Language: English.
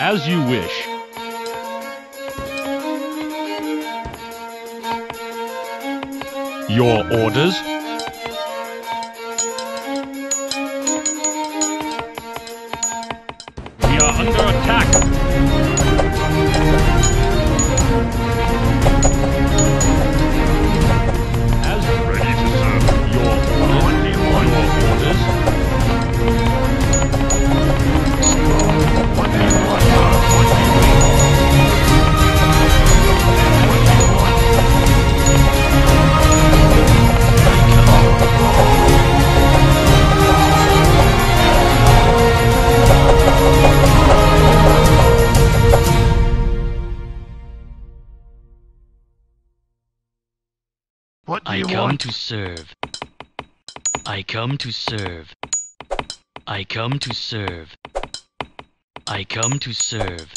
As you wish. Your orders? We are under attack. What do I you come want? to serve. I come to serve. I come to serve. I come to serve.